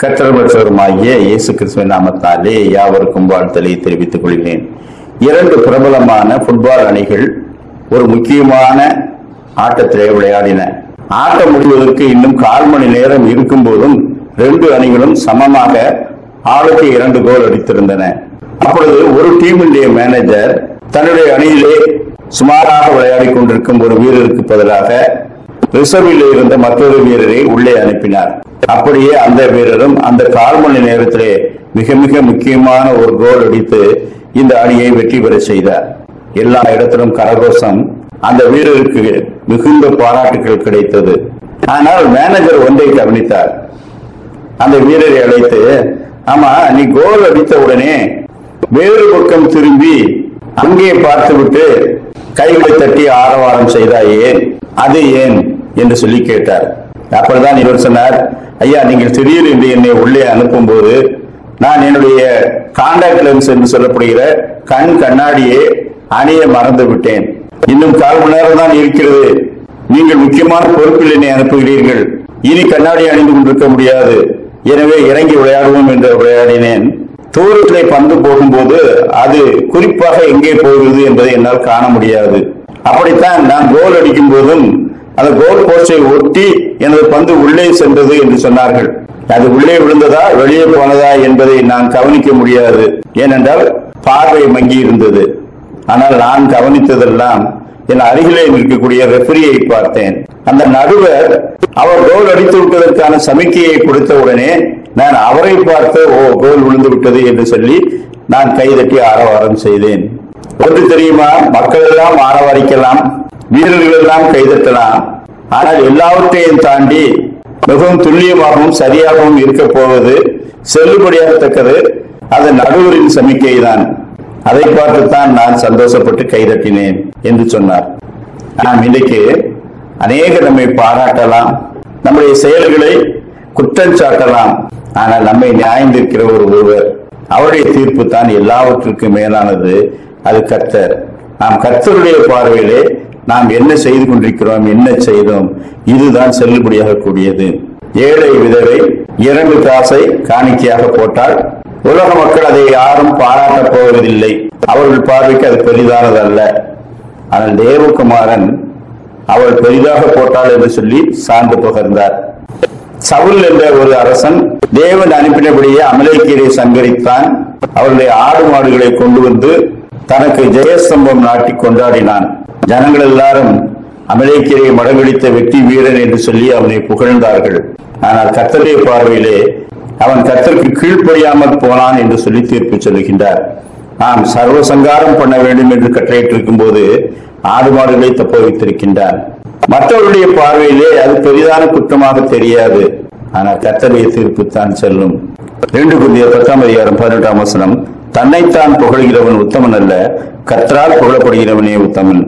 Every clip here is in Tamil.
கற்றவர்களுமாகிய இயேசு கிறிஸ்துவின் நாமத்தாலே யாவருக்கும் வாழ்த்தலை தெரிவித்துக் கொள்கிறேன். இரண்டு பிரபலமான ஃபுட்பால் அணிகள் ஒரு முக்கியமான ஆட்டத்திலே விளையாடின. ஆட்டம் முடிவதற்கு இன்னும் கால் மணி நேரம் இருக்கும் போதும் ரெண்டு அணிகளும் சமமாக ஆளுக்கு இரண்டு கோல் அடித்திருந்தன. அப்பொழுது ஒரு டீமுடைய மேனேஜர் தன்னுடைய அணியிலே சுமாராக விளையாடி கொண்டிருக்கும் ஒரு வீரருக்கு பதிலாக ரிசர்வில் இருந்த மற்றொரு வீரரை உள்ளே அனுப்பினார். அப்படியே அந்த வீரரும் அந்த கால் மணி நேரத்திலே மிக மிக முக்கியமான ஒரு கோல் அடித்து இந்த அணியை வெற்றி பெற செய்தார். எல்லா இடத்திலும் கரகோஷம் அந்த வீரருக்கு மிகுந்த பாராட்டுகள் கிடைத்தது. ஆனால் மேனேஜர் ஒன்றை கவனித்தார். அந்த வீரரை அழைத்து ஆமா நீ கோல் அடித்த உடனே வேறு பக்கம் திரும்பி அங்கே பார்த்துவிட்டு கைகளை தட்டி ஆரவாரம் செய்தாயே அது ஏன்? என்று சொல்லி கேட்டார். அப்பொழுதுதான் இவர் சொன்னார் ஐயா நீங்கள் திடீரென்று என்னை உள்ளே அனுப்பும் போது நான் என்னுடைய கான்டாக்ட் லென்ஸ் என்று சொல்லப்படுகிற கண் கண்ணாடியை அணிய மறந்து விட்டேன். இன்னும் கால் மணி நேரம் தான் இருக்கிறது. நீங்கள் முக்கியமான பொறுப்பில் என்னை அனுப்புகிறீர்கள். இனி கண்ணாடி அணிந்து கொண்டிருக்க முடியாது. எனவே இறங்கி விளையாடுவோம் என்று விளையாடினேன். தூரத்திலே பந்து போகும்போது அது குறிப்பாக எங்கே போகிறது என்பதை என்னால் காண முடியாது. அப்படித்தான் நான் கோல் அடிக்கும் போதும் அந்த கோல் போஸ்டை ஒட்டி எனது பந்து உள்ளே சென்றது என்று சொன்னார்கள். அது உள்ளே விழுந்ததா வெளியே போனதா என்பதை நான் கவனிக்க முடியாது. ஏனென்றால் பார்வை மங்கி இருந்தது. ஆனால் நான் கவனித்ததெல்லாம் என் அருகிலே நிற்கக்கூடிய ரெஃபரியை பார்த்தேன். அந்த நடுவர் அவர் கோல் அடித்து விட்டதற்கான சமிக்கையை கொடுத்த உடனே நான் அவரை பார்த்து ஓ கோல் விழுந்து விட்டது என்று சொல்லி நான் கைதட்டி ஆரவாரம் செய்தேன். ஒன்று தெரியுமா? மக்கள் எல்லாம் ஆரவாரிக்கலாம். வீரர்கள் எல்லாம் கைதட்டலாம் ஆனால் எல்லாவற்றையும் தாண்டி மிகவும் துல்லியமாகவும் சரியாகவும் இருக்க போவது செல்லுபடியாகத்தக்கது. அது நடுவரின் சமிக்கை தான் அதை பார்த்துத்தான் நான் சந்தோஷப்பட்டு கைதட்டினேன் என்று சொன்னார். நாம் இன்றைக்கு அநேக நம்மை பாராட்டலாம் நம்முடைய செயல்களை குற்றம் சாட்டலாம் ஆனால் நம்மை நியாயந்திருக்கிற ஒரு ஒருவர் அவருடைய தீர்ப்பு தான் எல்லாவற்றுக்கும் மேலானது அது கர்த்தர். நாம் கர்த்தருடைய பார்வையிலே நாம் என்ன செய்து கொண்டிருக்கிறோம் என்ன செய்தோம்? இதுதான் செல்லுபடியாக கூடியது ஏழை விதவை இரண்டு காசை காணிக்கையாக போட்டால் உலக மக்கள் அதை யாரும் பாராட்டப் போவதில்லை. அவர்கள் பார்வைக்கு அது பெரிதானது அல்ல. ஆனால் தேவகுமாரன் அவள் பெரிதாக போட்டாள் என்று சொல்லி சார்ந்து புகழ்ந்தார் சவுல் என்ற ஒரு அரசன் தேவன் அனுப்பினபடியே அமலைக்கீரை சங்கரித்தான். அவருடைய ஆடு மாடுகளை கொண்டு வந்து தனக்கு ஜெயஸ்தம்பம் நாட்டி கொண்டாடினான். ஜனங்கள் எல்லாரும் அமலேக்கியரை மடங்கடித்த வெற்றி வீரன் என்று சொல்லி அவனை புகழ்ந்தார்கள். ஆனால் கத்தருடைய பார்வையிலே அவன் கத்தருக்கு கீழ்ப்படியாமல் போனான் என்று சொல்லி தீர்ப்பு சொல்லுகின்றார். நாம் சர்வ சங்காரம் பண்ண வேண்டும் என்று கட்டளையிட்டிருக்கும் போது ஆடு மாடுகளை தப்ப வைத்திருக்கின்றான் மற்றவருடைய பார்வையிலே அது பெரிதான குற்றமாக தெரியாது. ஆனால் கத்தருடைய தீர்ப்பு தான் செல்லும். ரெண்டு குந்திய பத்தாம் அதிகாரம் பதினெட்டாம் வசனம் தன்னைத்தான் புகழ்கிறவன் உத்தமன் அல்ல கத்தரால் புகழப்படுகிறவனே உத்தமன்.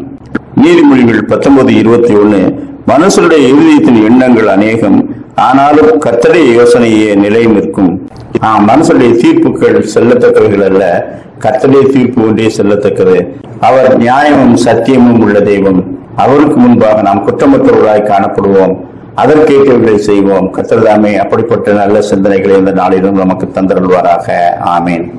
நீதிமொழிகள் பத்தொன்பது இருபத்தி ஒன்னு மனுஷருடைய இருதயத்தின் எண்ணங்கள் அநேகம் ஆனாலும் கத்தடைய யோசனையே நிலை நிற்கும். ஆஹ் மனுஷருடைய தீர்ப்புகள் செல்லத்தக்கவைகள் அல்ல கத்தடைய தீர்ப்பு ஒன்றே செல்லத்தக்கது. அவர் நியாயமும் சத்தியமும் உள்ள தெய்வம். அவருக்கு முன்பாக நாம் குற்றமற்றவர்களாய் காணப்படுவோம். அதற்கேற்றவர்களை செய்வோம். கத்தர்தாமே அப்படிப்பட்ட நல்ல சிந்தனைகளை இந்த நாளிலும் நமக்கு தந்தருள்வாராக. ஆமேன்.